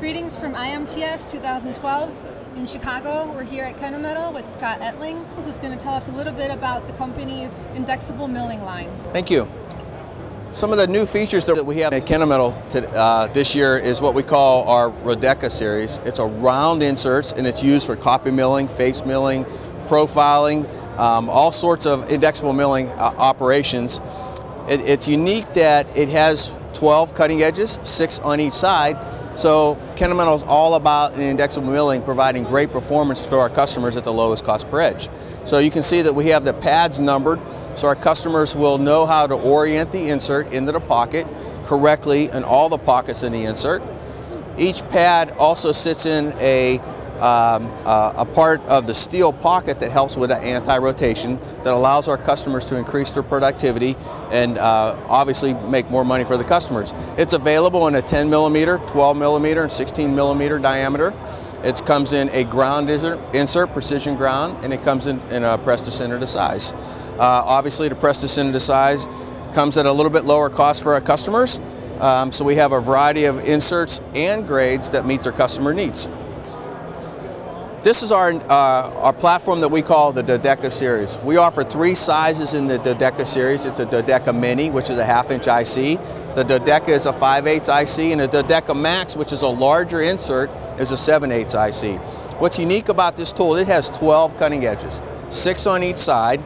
IMTS 2012 in Chicago. We're here at Kennametal with Scott Etling, who's going to tell us a little bit about the company's indexable milling line. Thank you. Some of the new features that we have at Kennametal uh, this year is what we call our Rodeka series. It's a round inserts and it's used for copy milling, face milling, profiling, um, all sorts of indexable milling uh, operations. It, it's unique that it has 12 cutting edges, six on each side, so Kennametal is all about in indexable milling providing great performance to our customers at the lowest cost per edge. So you can see that we have the pads numbered so our customers will know how to orient the insert into the pocket correctly in all the pockets in the insert. Each pad also sits in a um, uh, a part of the steel pocket that helps with anti-rotation that allows our customers to increase their productivity and uh, obviously make more money for the customers. It's available in a 10 millimeter, 12 millimeter, and 16 millimeter diameter. It comes in a ground insert, precision ground, and it comes in, in a press to center to size. Uh, obviously, the press to center to size comes at a little bit lower cost for our customers. Um, so we have a variety of inserts and grades that meet their customer needs. This is our, uh, our platform that we call the Dodeka series. We offer three sizes in the Dodeka series. It's a Dodeka Mini, which is a half inch IC. The Dodeka is a 5 8 IC, and the Dodeka Max, which is a larger insert, is a 7 8 IC. What's unique about this tool, it has 12 cutting edges, six on each side.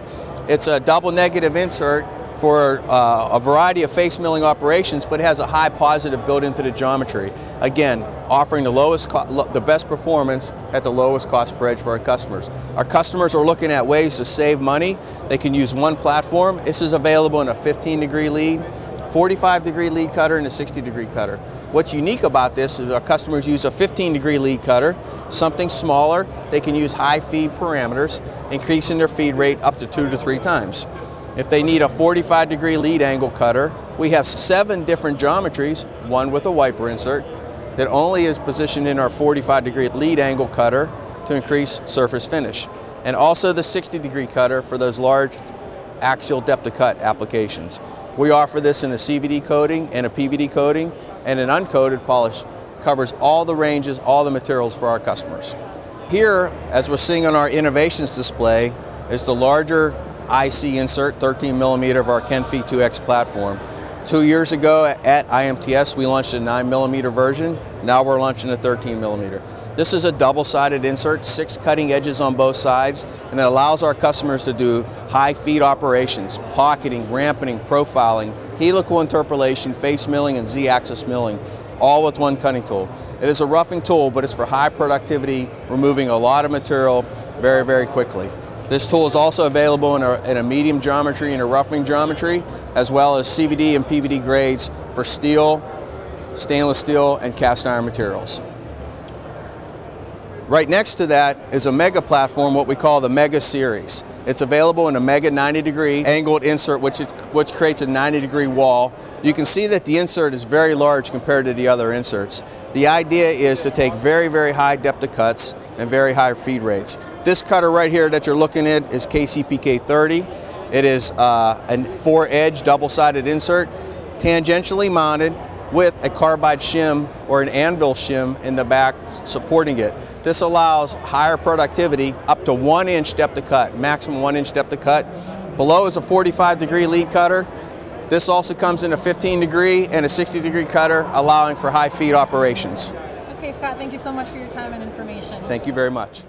It's a double negative insert for uh, a variety of face milling operations, but it has a high positive built into the geometry. Again, offering the lowest, the best performance at the lowest cost per edge for our customers. Our customers are looking at ways to save money. They can use one platform. This is available in a 15 degree lead, 45 degree lead cutter, and a 60 degree cutter. What's unique about this is our customers use a 15 degree lead cutter, something smaller. They can use high feed parameters, increasing their feed rate up to two to three times. If they need a 45 degree lead angle cutter, we have seven different geometries, one with a wiper insert, that only is positioned in our 45 degree lead angle cutter to increase surface finish. And also the 60 degree cutter for those large axial depth of cut applications. We offer this in a CVD coating and a PVD coating, and an uncoated polish covers all the ranges, all the materials for our customers. Here, as we're seeing on our innovations display, is the larger IC insert 13 millimeter of our KenFeed 2X platform. Two years ago at IMTS, we launched a 9 millimeter version. Now we're launching a 13 millimeter. This is a double-sided insert, six cutting edges on both sides, and it allows our customers to do high feed operations, pocketing, rampeting, profiling, helical interpolation, face milling, and Z-axis milling, all with one cutting tool. It is a roughing tool, but it's for high productivity, removing a lot of material very, very quickly. This tool is also available in a, in a, medium geometry and a roughing geometry, as well as CVD and PVD grades for steel, stainless steel, and cast iron materials. Right next to that is a Mega platform, what we call the Mega Series. It's available in a Mega 90 degree angled insert, which, it, which creates a 90 degree wall. You can see that the insert is very large compared to the other inserts. The idea is to take very, very high depth of cuts and very high feed rates. This cutter right here that you're looking at is KCPK 30. It is uh, a four edge double sided insert, tangentially mounted with a carbide shim or an anvil shim in the back supporting it. This allows higher productivity up to one inch depth of cut, maximum one inch depth of cut. Below is a 45 degree lead cutter. This also comes in a 15 degree and a 60 degree cutter, allowing for high feed operations. Okay, Scott, thank you so much for your time and information. Thank you very much.